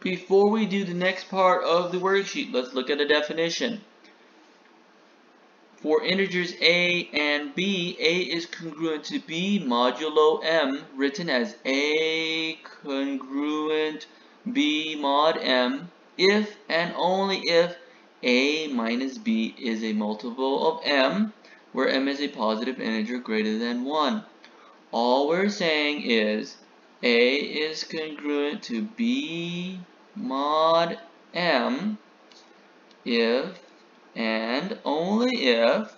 Before we do the next part of the worksheet, let's look at a definition. For integers a and b, a is congruent to b modulo m, written as a congruent b mod m, if and only if a minus b is a multiple of m, where m is a positive integer greater than 1. All we're saying is a is congruent to b mod m if and only if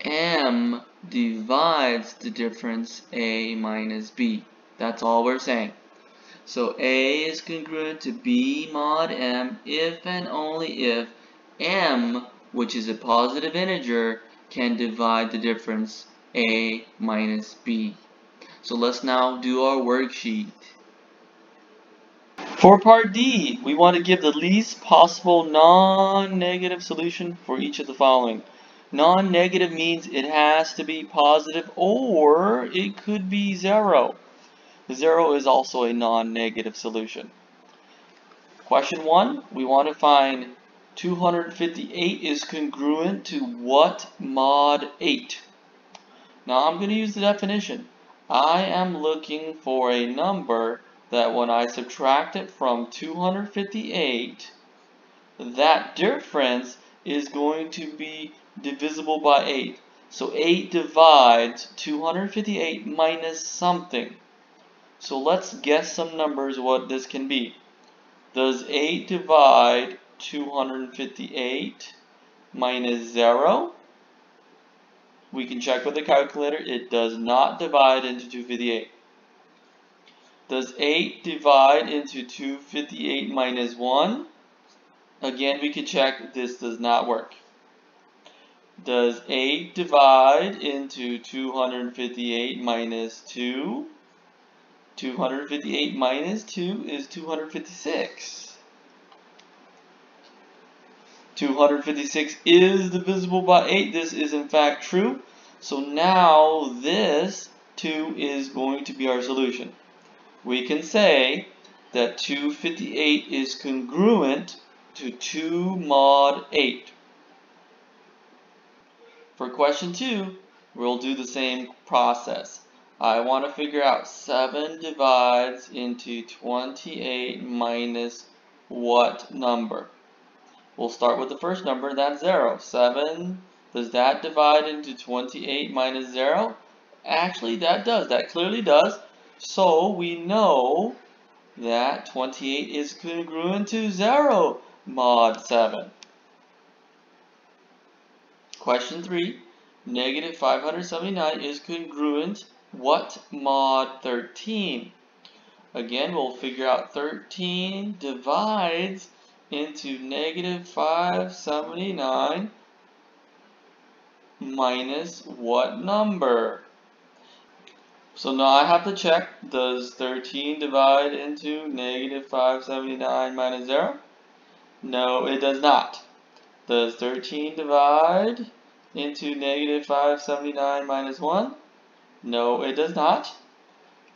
m divides the difference a minus b. That's all we're saying. So a is congruent to b mod m if and only if m, which is a positive integer, can divide the difference a minus b. So let's now do our worksheet. For part D, we want to give the least possible non-negative solution for each of the following. Non-negative means it has to be positive or it could be zero. Zero is also a non-negative solution. Question 1, we want to find 258 is congruent to what mod 8? Now I'm going to use the definition. I am looking for a number that when I subtract it from 258, that difference is going to be divisible by 8. So 8 divides 258 minus something. So let's guess some numbers what this can be. Does 8 divide 258 minus 0? We can check with the calculator. It does not divide into 258. Does 8 divide into 258 minus 1? Again, we can check this does not work. Does 8 divide into 258 minus 2? 258 minus 2 is 256. 256 is divisible by 8. This is in fact true. So now this 2 is going to be our solution we can say that 258 is congruent to 2 mod 8. For question 2, we'll do the same process. I want to figure out 7 divides into 28 minus what number? We'll start with the first number, that's 0. 7, does that divide into 28 minus 0? Actually, that does. That clearly does. So we know that 28 is congruent to 0 mod 7. Question 3. Negative 579 is congruent what mod 13? Again, we'll figure out 13 divides into negative 579 minus what number? So now I have to check, does 13 divide into negative 579 minus 0? No, it does not. Does 13 divide into negative 579 minus 1? No, it does not.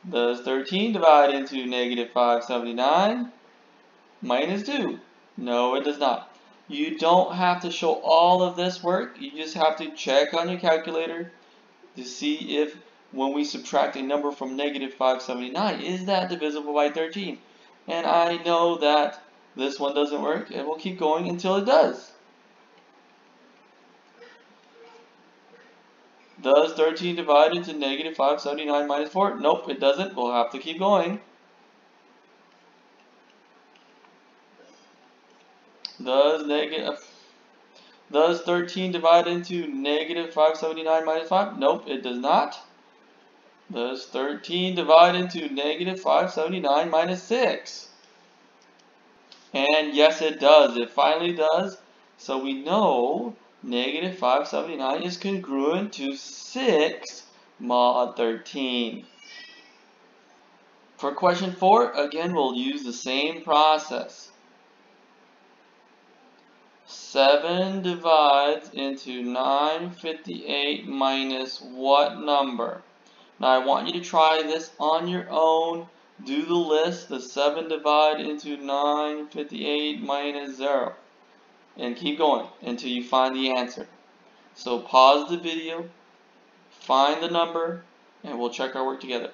Does 13 divide into negative 579 minus 2? No, it does not. You don't have to show all of this work. You just have to check on your calculator to see if when we subtract a number from negative 579, is that divisible by 13? And I know that this one doesn't work, and we'll keep going until it does. Does 13 divide into negative 579 minus 4? Nope, it doesn't. We'll have to keep going. Does negative does 13 divide into negative 579 minus 5? Nope, it does not. Does 13 divide into negative 579 minus 6? And yes, it does. It finally does. So we know negative 579 is congruent to 6 mod 13. For question 4, again, we'll use the same process. 7 divides into 958 minus what number? Now I want you to try this on your own. do the list, the 7 divide into 958 minus 0. And keep going until you find the answer. So pause the video, find the number, and we'll check our work together.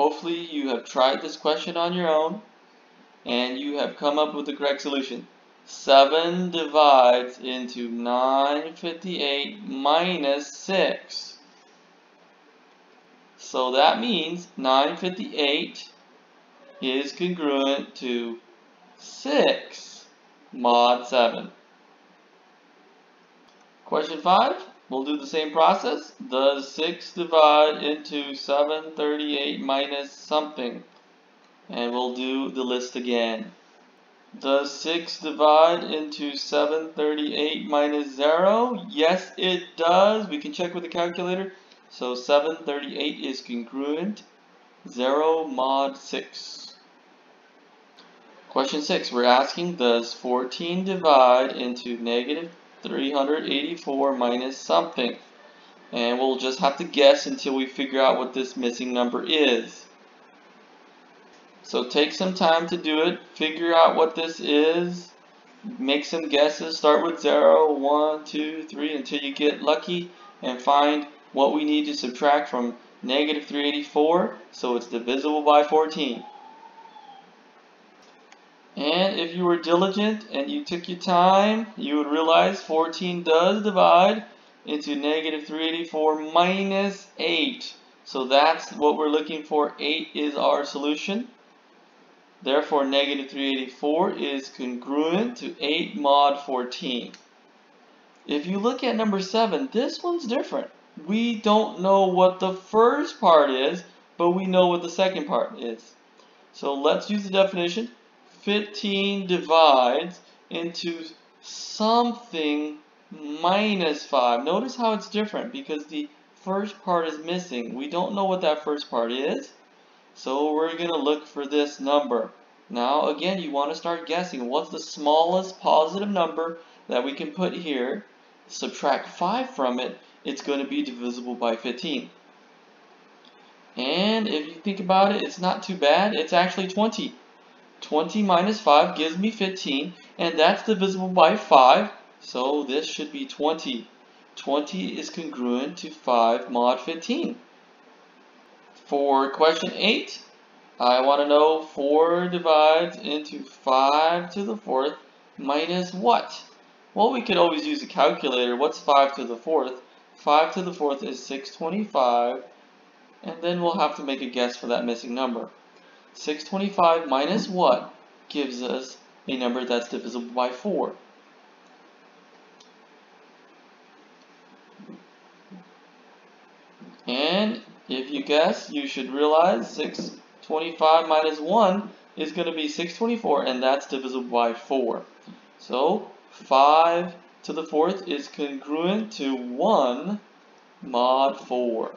Hopefully you have tried this question on your own and you have come up with the correct solution. 7 divides into 958 minus 6. So that means 958 is congruent to 6 mod 7. Question 5, we'll do the same process. Does 6 divide into 738 minus something? And we'll do the list again. Does 6 divide into 738 minus 0? Yes, it does. We can check with the calculator. So 738 is congruent. 0 mod 6. Question 6. We're asking, does 14 divide into negative 384 minus something? And we'll just have to guess until we figure out what this missing number is. So take some time to do it, figure out what this is, make some guesses, start with 0, 1, 2, 3 until you get lucky and find what we need to subtract from negative 384 so it's divisible by 14. And if you were diligent and you took your time, you would realize 14 does divide into negative 384 minus 8. So that's what we're looking for. 8 is our solution. Therefore, negative 384 is congruent to 8 mod 14. If you look at number 7, this one's different. We don't know what the first part is, but we know what the second part is. So let's use the definition. 15 divides into something minus 5. Notice how it's different because the first part is missing. We don't know what that first part is. So we're going to look for this number. Now again, you want to start guessing what's the smallest positive number that we can put here. Subtract 5 from it, it's going to be divisible by 15. And if you think about it, it's not too bad. It's actually 20. 20 minus 5 gives me 15, and that's divisible by 5, so this should be 20. 20 is congruent to 5 mod 15. For question 8, I want to know 4 divides into 5 to the 4th minus what? Well, we could always use a calculator. What's 5 to the 4th? 5 to the 4th is 625, and then we'll have to make a guess for that missing number. 625 minus what gives us a number that's divisible by 4? And if you guess, you should realize 625 minus 1 is going to be 624, and that's divisible by 4. So 5 to the 4th is congruent to 1 mod 4.